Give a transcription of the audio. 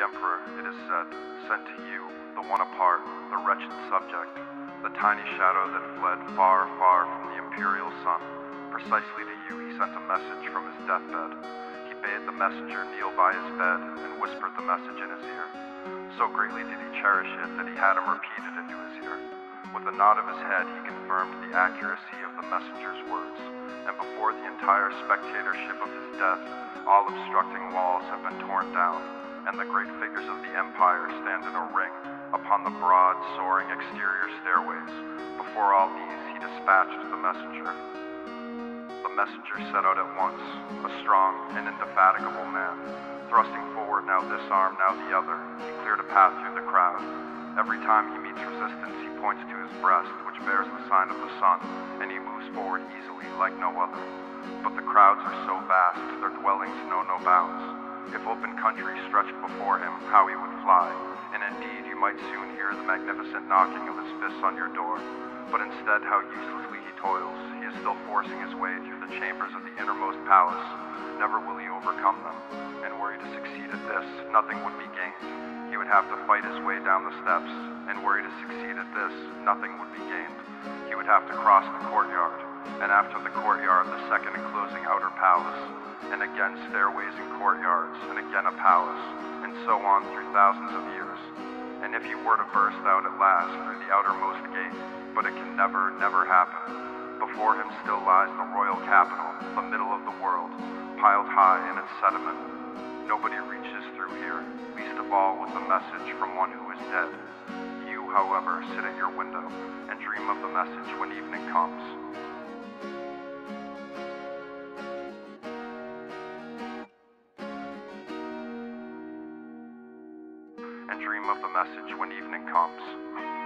Emperor, it is said, sent to you, the one apart, the wretched subject, the tiny shadow that fled far, far from the imperial sun. Precisely to you he sent a message from his deathbed. He bade the messenger kneel by his bed and whispered the message in his ear. So greatly did he cherish it that he had him repeated into his ear. With a nod of his head, he confirmed the accuracy of the messenger's words, and before the entire spectatorship of his death, all obstructing walls have been torn down, and the great figures of the empire stand in a ring upon the broad, soaring exterior stairways. Before all these, he dispatched the messenger. The messenger set out at once, a strong and indefatigable man. Thrusting forward now this arm, now the other, he cleared a path through the crowd. Every time he meets resistance, he points to his breast, which bears the sign of the sun, and he moves forward easily like no other. But the crowds are so vast, their dwellings know no bounds. If open country stretched before him, how he would fly, and indeed you might soon hear the magnificent knocking of his fists on your door. But instead, how uselessly he toils. He is still forcing his way through the chambers of the innermost palace. Never will he overcome them. And were he to succeed at this, nothing would be gained. He would have to fight his way down the steps, and were he to succeed at this, nothing would be gained. He would have to cross the courtyard, and after the courtyard, the second enclosing outer palace, and again stairways and courtyards, and again a palace, and so on through thousands of years. And if you were to burst out at last through the outermost gate, but it can never, never happen. Before him still lies the royal capital, the middle of the world, piled high in its sediment. Nobody reaches through here, least of all with a message from one who is dead. You, however, sit at your window and dream of the message when evening comes. Dream of the message when evening comes.